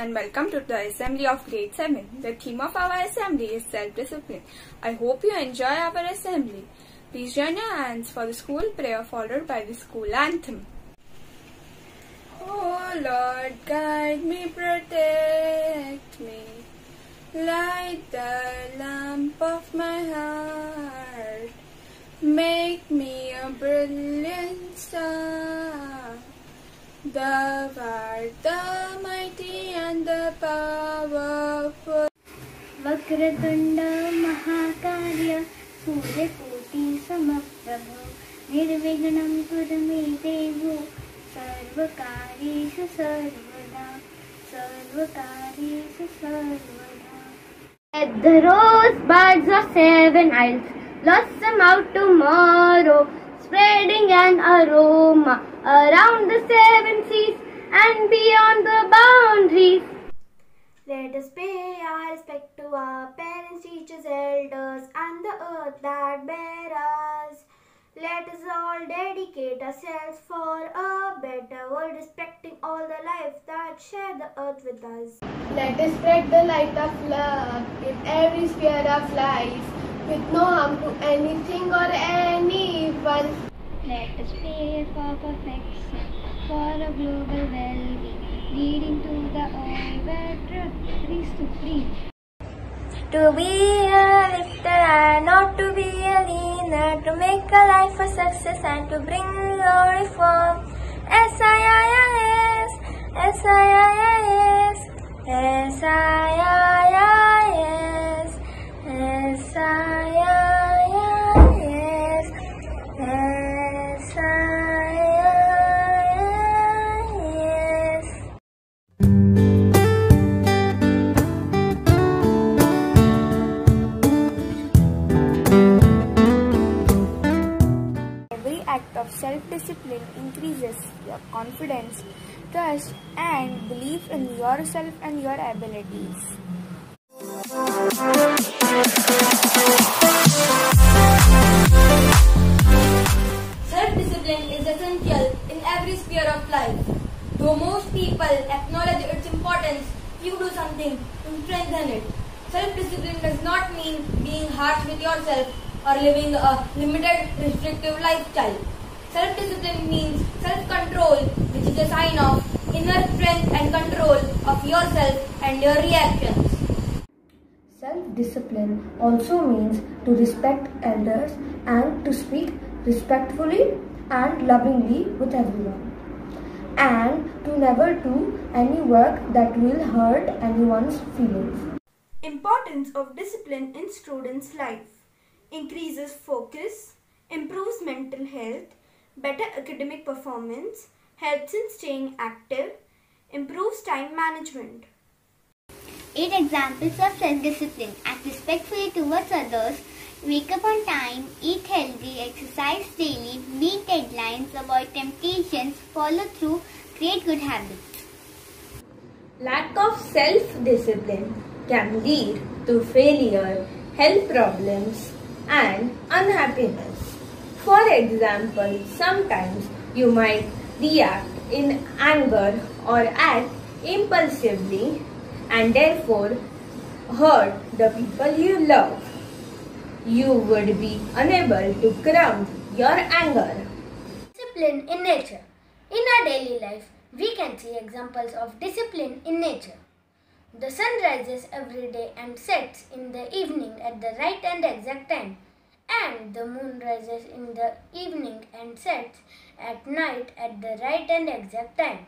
and welcome to the assembly of grade 7. The theme of our assembly is self-discipline. I hope you enjoy our assembly. Please join your hands for the school prayer followed by the school anthem. Oh Lord, guide me, protect me. Light the lamp of my heart. Make me a brilliant star. Thou art वक्रतुण्ड महाकार्य सूर्यकोटि समप्रभ निर्विघ्नं कुरु मे देवो सर्वकार्येषु सर्वदा सर्वकार्येषु सर्वदा Let the rosebuds of seven isles blossom out tomorrow, spreading an aroma around the seven seas and beyond the boundaries. Let us pay our respect to our parents, teachers, elders, and the earth that bear us. Let us all dedicate ourselves for a better world, respecting all the life that share the earth with us. Let us spread the light of love in every sphere of life, with no harm to anything or anyone. Let us pray for perfection, for a global well-being, leading to the where truth is supreme. To be a lifter and not to be a leaner, to make a life a success and to bring glory for S-I-I-I-S, S-I-I-I-S, S-I-I-I-S, self-discipline increases your confidence, trust, and belief in yourself and your abilities. Self-discipline is essential in every sphere of life. Though most people acknowledge its importance, few do something to strengthen it. Self-discipline does not mean being harsh with yourself or living a limited, restrictive lifestyle. Self-discipline means self-control, which is a sign of inner strength and control of yourself and your reactions. Self-discipline also means to respect elders and to speak respectfully and lovingly with everyone. And to never do any work that will hurt anyone's feelings. Importance of discipline in students' life increases focus, improves mental health, better academic performance, helps in staying active, improves time management. Eight examples of self-discipline. Act respectfully towards others. Wake up on time. Eat healthy. Exercise daily. Meet deadlines. Avoid temptations. Follow through. Create good habits. Lack of self-discipline can lead to failure, health problems and unhappiness. For example, sometimes you might react in anger or act impulsively and therefore hurt the people you love. You would be unable to calm your anger. Discipline in nature. In our daily life, we can see examples of discipline in nature. The sun rises every day and sets in the evening at the right and exact time, and the moon rises in the evening and sets at night at the right and exact time.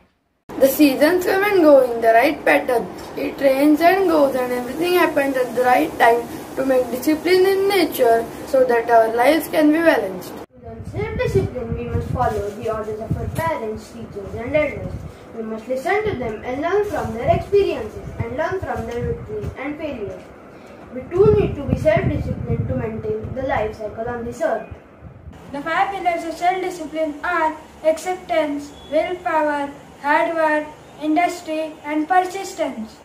The seasons come and go in the right pattern. It rains and goes and everything happens at the right time to make discipline in nature so that our lives can be balanced. To learn self-discipline, we must follow the orders of our parents, teachers and elders. We must listen to them and learn from their experiences and learn from their victories and failures. We too need to be self-disciplined to maintain the life cycle on this earth. The five pillars of self-discipline are acceptance, willpower, hard work, industry, and persistence.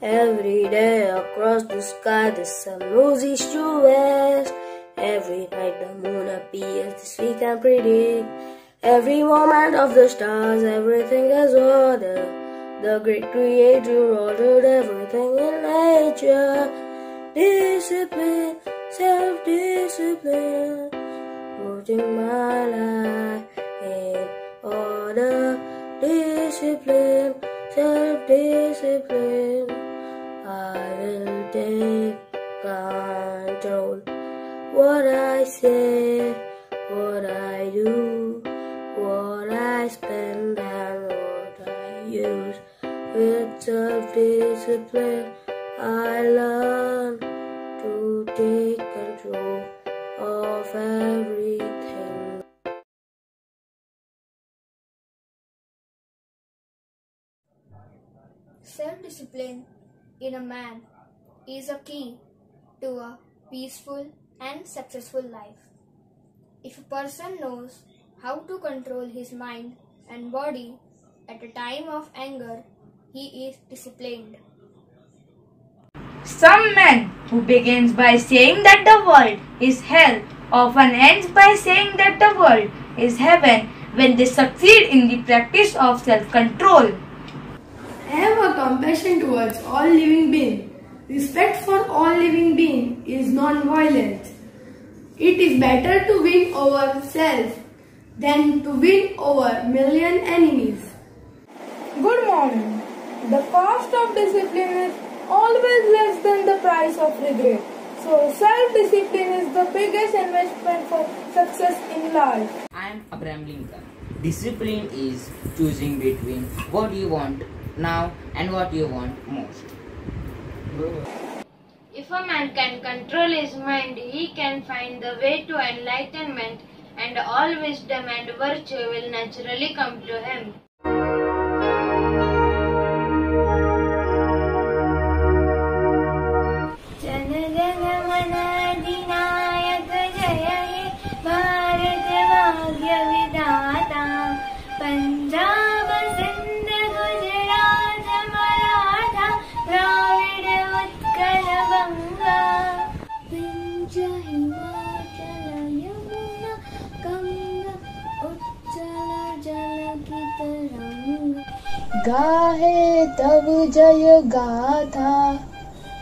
Every day across the sky the sun moves east to west. Every night the moon appears, this we can predict. Every moment of the stars, everything has order. The great creator ordered everything in nature. Discipline, self-discipline, putting my life in order. Discipline, self-discipline. I will take control. What I say, what I do, what I spend and what I use. With self-discipline, I learn take control of everything. Self-discipline in a man is a key to a peaceful and successful life. If a person knows how to control his mind and body at a time of anger, he is disciplined. Some man who begins by saying that the world is hell often ends by saying that the world is heaven when they succeed in the practice of self-control. Have a compassion towards all living beings. Respect for all living beings is non-violence. It is better to win over self than to win over million enemies. Good morning. The cost of discipline is always less than the price of regret. So self-discipline is the biggest investment for success in life. I am Abraham Lincoln. Discipline is choosing between what you want now and what you want most. If a man can control his mind, he can find the way to enlightenment, and all wisdom and virtue will naturally come to him. गाहे तब जय गाथा।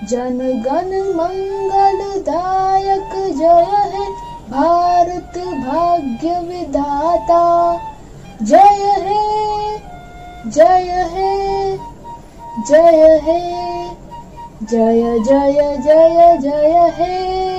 जन गण मंगल दायक जय है भारत भाग्य विधाता। जय है जय है जय है, जय जय जय जय है।